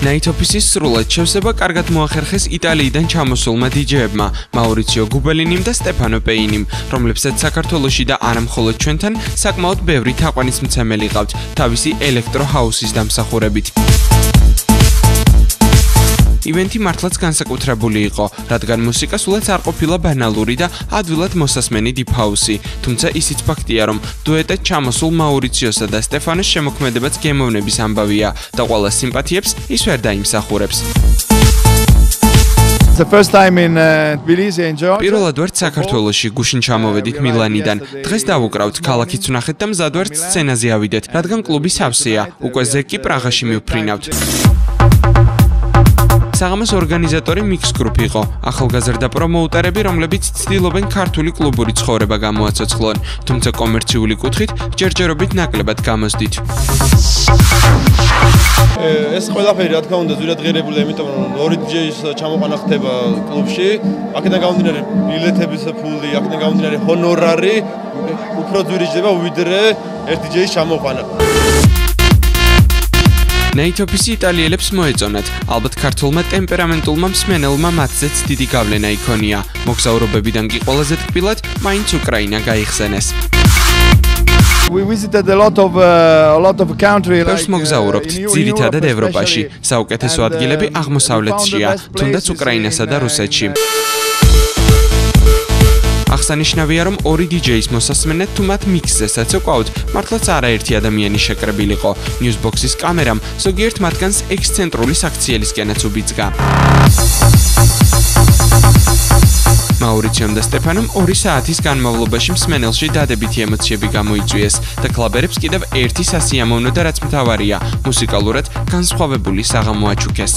Night Office-ის სრულად შევსება კარგად მოახერხეს იტალიიდან ჩამოსულმა დიჯეებმა, მაურიციო გუბელინიმ და სტეფანო პეინიმ, რომლებსაც საქართველოსში და არამხოლოდ ჩვენთან საკმაოდ ბევრი თაყვანისმცემელი ყავთ თავისი ელექტრო ჰაუსის დამსახურებით. ივენთი მართლაც განსაკუთრებული იყო, რადგან მუსიკა სულაც არ ყოფილა ბანალური და ადვილად მოსასმენი დიფაუსი, თუმცა ისიც ფაქტია, რომ დუეტად ჩამოსულ მაურიციოსა და სტეფანოს შემოქმედებაც გემოვნების ამბავია და ყველა სიმპათიებს ის ვერ დაიმსახურებს. The first time in uh, Tbilisi in Georgia. პირველად ვართ საქართველოში, გუშინ ჩამოვედით მილანიდან. დღეს დავუკრავთ ქალაქიც ვნახეთ და მზად ვართ სცენაზე ავიდეთ, რადგან კლუბი სავსეა. უკვე ზეკი პრაღაში მივფრინავთ. საღამოს ორგანიზატორი Mix Group იყო, ახალგაზრდა პრომოუტერები, რომლებიც ცდილობენ ქართული კლუბური ცხოვრება გამოაცოცხლონ, თუმცა კომერციული კუთხით ჯერჯერობით ნაკლებად გამოსდით. ეს ყველაფერი რა თქმა უნდა ზვირადღირებულია, იმიტომ რომ ორი DJ-ის ჩამოყანა ხდება კლუბში, აქედან გამომდინარე ბილეთების ფული, აქედან გამომდინარე ჰონორარი უფრო ზვირიჯდება ვიდრე ერთ DJ-ის ჩამოყანა. ნეითოფისი იტალიელებს მოეწონათ. ალბათ ქართულმა ტემპერამენტულმა მსმენელმა მათზეც დიდი გავლენა იქონია. მოგზაურობებიდან კი ყველაზე თბილად მაინც უკრაინა გაიხსენეს. We visited a lot of uh, a lot of country like uh, მოგზაურობთ ძირითადად ევროპაში. საუკეთესო ადგილები uh, აღმოსავლეთშია, თუნდაც უკრაინასა და რუსეთში. აღსანიშნავია, რომ ორი DJ-ის მოსასმენად თუ მათ მიქსზესაც უკავთ, მართლაც არაერთი ადამიანი შეკრებილიყო. Newsbox-ის კამერამ ზოგიერთ მათგანს ექსცენტრული საქციელისკენაც უბიძგა. მაურიციომ და სტეფანომ 2 საათის განმავლობაში მსმენელში დადებითი ემოციები გამოიწვიეს და კლაბერებს კიდევ ერთი სასიამოვნო და რაც მთავარია, მუსიკალურად განსხვავებული საღამო აჩუქეს.